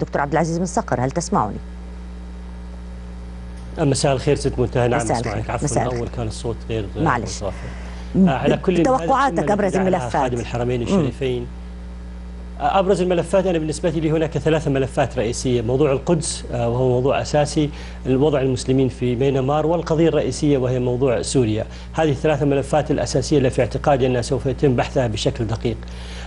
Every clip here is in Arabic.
دكتور عبد العزيز بن صقر هل تسمعني؟ مساء الخير ست منتهى نعم أسمعك. عفوا مساء اول كان الصوت غير معلش. آه، على كل توقعاتك على الملفات. خادم الحرمين الشريفين أبرز الملفات أنا بالنسبة لي هناك ثلاث ملفات رئيسية. موضوع القدس آه، وهو موضوع أساسي. الوضع المسلمين في ميانمار والقضية الرئيسية وهي موضوع سوريا. هذه الثلاث ملفات الأساسية اللي في اعتقادي أنها سوف يتم بحثها بشكل دقيق.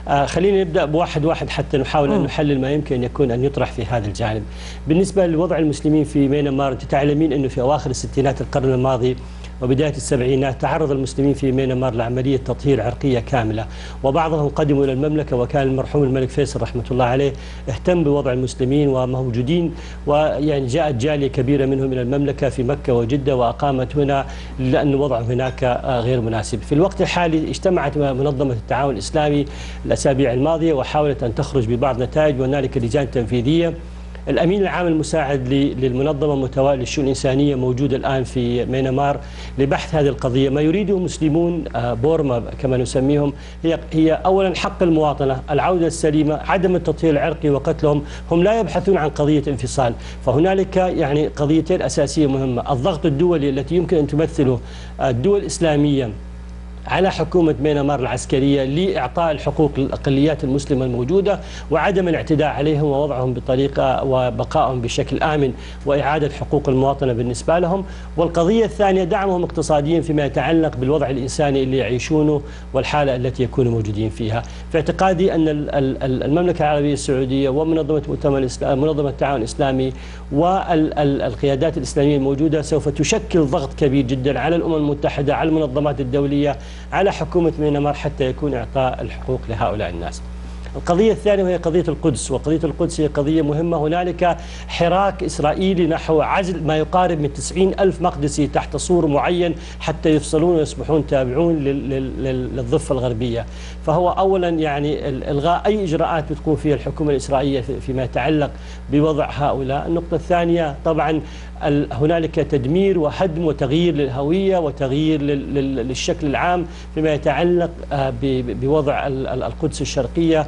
آه، خلينا نبدأ بواحد واحد حتى نحاول أن نحلل ما يمكن أن يكون أن يطرح في هذا الجانب. بالنسبة لوضع المسلمين في ميانمار أنتم تعلمين أنه في أواخر الستينات القرن الماضي وبداية السبعينات تعرض المسلمين في ميانمار لعملية تطهير عرقية كاملة وبعضهم قدموا إلى المملكة وكان المرحوم الملك فيصل رحمة الله عليه اهتم بوضع المسلمين وموجودين ويعني جاءت جالية كبيرة منهم إلى المملكة في مكة وجدة وأقامت هنا لأن وضعهم هناك غير مناسب. في الوقت الحالي اجتمعت منظمة التعاون الإسلامي الأسابيع الماضية وحاولت أن تخرج ببعض نتائج وهنالك لجان تنفيذية الأمين العام المساعد ل- للمنظمة متوالي للشؤون الإنسانية موجود الآن في ميانمار لبحث هذه القضية، ما يريده مسلمون آه، بورما كما نسميهم هي هي اولا حق المواطنة، العودة السليمة، عدم التطهير العرقي وقتلهم، هم لا يبحثون عن قضية انفصال، فهنالك يعني قضيتين أساسية مهمة، الضغط الدولي التي يمكن أن تمثله الدول الإسلامية على حكومة ميانمار العسكرية لإعطاء الحقوق للأقليات المسلمة الموجودة وعدم الاعتداء عليهم ووضعهم بطريقة وبقائهم بشكل آمن وإعادة حقوق المواطنة بالنسبة لهم. والقضية الثانية دعمهم اقتصاديا فيما يتعلق بالوضع الإنساني اللي يعيشونه والحالة التي يكونوا موجودين فيها. في اعتقادي أن ال- ال- ال- المملكة العربية السعودية ومنظمة مؤتمر منظمة التعاون الإسلامي والقيادات الإسلامية الموجودة سوف تشكل ضغط كبير جدا على الأمم المتحدة على المنظمات الدولية على حكومة ميانمار حتى يكون إعطاء الحقوق لهؤلاء الناس. القضية الثانية وهي قضية القدس وقضية القدس هي قضية مهمة. هنالك حراك إسرائيلي نحو عزل ما يقارب من 90 ألف مقدسي تحت سور معين حتى يفصلون ويصبحون تابعون لل- لل- لل- للضفة الغربية. فهو أولا يعني إلغاء أي إجراءات بتقوم فيها الحكومة الإسرائيلية في- فيما يتعلق بوضع هؤلاء. النقطة الثانية طبعا ال- هنالك تدمير وهدم وتغيير للهوية وتغيير لل- لل- للشكل العام فيما يتعلق آه، بوضع ال- ال- القدس الشرقية.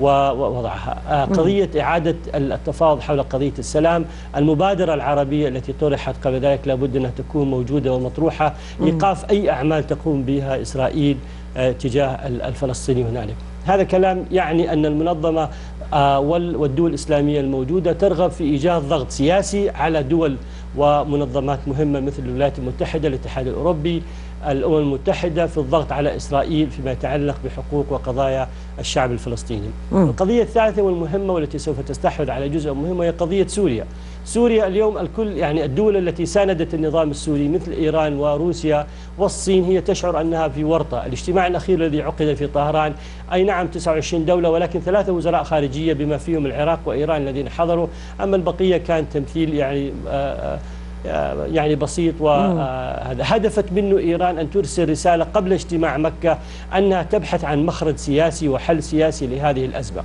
ووضعها آه، قضية إعادة التفاوض حول قضية السلام المبادرة العربية التي طرحت قبل ذلك لابد أنها تكون موجودة ومطروحة. إيقاف أي أعمال تقوم بها إسرائيل آه، تجاه ال- الفلسطينيين هنالك. هذا كلام يعني أن المنظمة آه، وال- والدول الإسلامية الموجودة ترغب في إيجاد ضغط سياسي على دول ومنظمات مهمة مثل الولايات المتحدة الاتحاد الأوروبي الأمم المتحدة في الضغط على إسرائيل فيما يتعلق بحقوق وقضايا الشعب الفلسطيني. القضية الثالثة والمهمة والتي سوف تستحوذ على جزء مهم وهي قضية سوريا. سوريا اليوم الكل يعني الدول التي ساندت النظام السوري مثل إيران وروسيا والصين هي تشعر أنها في ورطة. الاجتماع الأخير الذي عقد في طهران أي نعم 29 دولة ولكن ثلاثة وزراء خارجية بما فيهم العراق وإيران الذين حضروا. أما البقية كان تمثيل يعني آه آه يعني بسيط وهذا هدفت منه إيران أن ترسل رسالة قبل اجتماع مكة أنها تبحث عن مخرج سياسي وحل سياسي لهذه الأزمة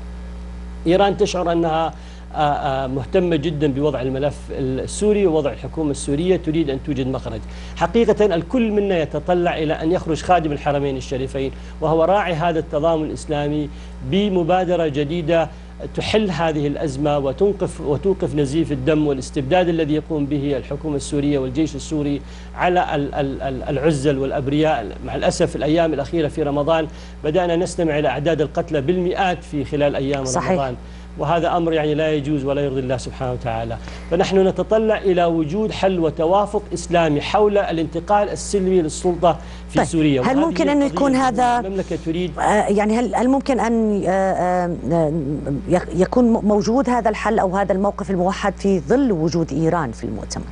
إيران تشعر أنها آه، آه، مهتمة جدا بوضع الملف السوري ووضع الحكومة السورية تريد أن توجد مخرج. حقيقة الكل منا يتطلع إلى أن يخرج خادم الحرمين الشريفين وهو راعي هذا التضامن الإسلامي بمبادرة جديدة تحل هذه الأزمة وتنقف وتوقف نزيف الدم والاستبداد الذي يقوم به الحكومة السورية والجيش السوري على ال- ال- ال- العزل والأبرياء مع الأسف الأيام الأخيرة في رمضان بدأنا نستمع إلى أعداد القتلى بالمئات في خلال أيام صحيح. رمضان وهذا أمر يعني لا يجوز ولا يرضي الله سبحانه وتعالى فنحن نتطلع إلى وجود حل وتوافق إسلامي حول الانتقال السلمي للسلطة في طيب، سوريا هل ممكن أن يكون هذا- المملكة تريد آه، يعني هل هل ممكن أن آه، آه، يك- يكون موجود هذا الحل أو هذا الموقف الموحد في ظل وجود إيران في المؤتمر؟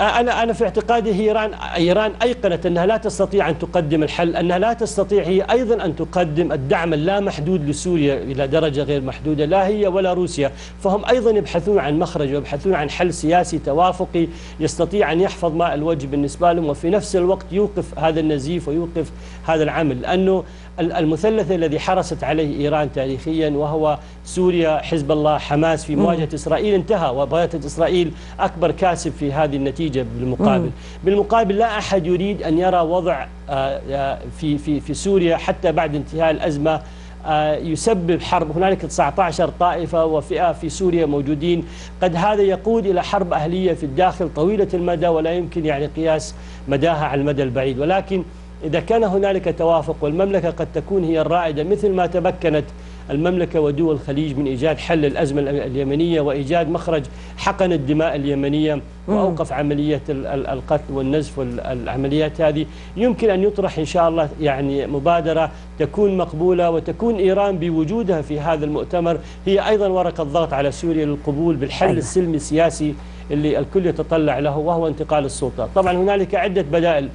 أنا أنا في اعتقادي هي ايران إيران أيقنت أنها لا تستطيع أن تقدم الحل أنها لا تستطيع هي أيضا أن تقدم الدعم اللامحدود لسوريا إلى درجة غير محدودة لا هي ولا روسيا. فهم أيضا يبحثون عن مخرج ويبحثون عن حل سياسي توافقي يستطيع أن يحفظ ماء الوجه بالنسبة لهم وفي نفس الوقت يوقف هذا النزيف ويوقف هذا العمل لأنه ال- المثلث الذي حرصت عليه إيران تاريخيا وهو سوريا حزب الله حماس في مواجهة إسرائيل انتهى. وباتت إسرائيل أكبر كاسب في هذه النتيجة بالمقابل. بالمقابل لا أحد يريد أن يرى وضع آه، آه، في في في سوريا حتى بعد انتهاء الأزمة آه، يسبب حرب. هنالك 19 طائفة وفئة في سوريا موجودين. قد هذا يقود إلى حرب أهلية في الداخل طويلة المدى ولا يمكن يعني قياس مداها على المدى البعيد. ولكن إذا كان هنالك توافق والمملكة قد تكون هي الرائدة مثل ما تمكنت المملكة ودول الخليج من إيجاد حل الأزمة اليمنية وإيجاد مخرج حقن الدماء اليمنية وأوقف عملية القتل والنزف والعمليات هذه. يمكن أن يطرح إن شاء الله يعني مبادرة تكون مقبولة وتكون إيران بوجودها في هذا المؤتمر. هي أيضا ورقة ضغط على سوريا للقبول بالحل أيوة. السلمي السياسي اللي الكل يتطلع له وهو انتقال السلطة. طبعا هنالك عدة بدائل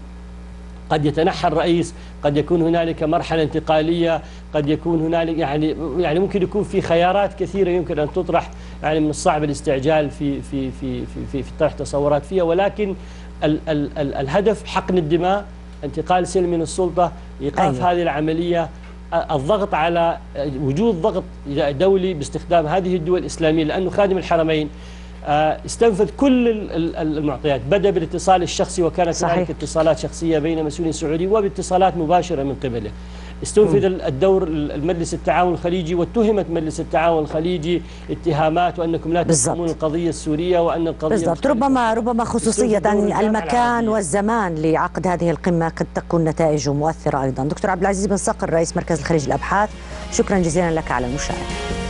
قد يتنحى الرئيس قد يكون هنالك مرحلة انتقالية قد يكون هنالك يعني يعني ممكن يكون في خيارات كثيرة يمكن أن تطرح يعني من الصعب الاستعجال في في في في في, في طرح تصورات فيها ولكن ال ال ال الهدف حقن الدماء انتقال سلمي من السلطة إيقاف أيوة. هذه العملية الضغط على وجود ضغط دولي باستخدام هذه الدول الإسلامية لأنه خادم الحرمين استنفذ كل المعطيات بدأ بالاتصال الشخصي وكانت هناك اتصالات شخصية بين مسؤولين سعودي وباتصالات مباشرة من قبله. استنفذ الدور المجلس التعاون الخليجي واتهمت مجلس التعاون الخليجي اتهامات وأنكم لا تفهمون القضية السورية وأن القضية بالضبط. ربما ربما خصوصية المكان والزمان لعقد هذه القمة قد تكون نتائجه مؤثرة أيضا. دكتور عبد العزيز بن صقر رئيس مركز الخليج الابحاث شكرا جزيلا لك على المشاهدة.